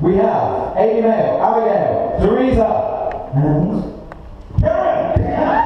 we have Amy Mayo, Abigail, Teresa, and Karen.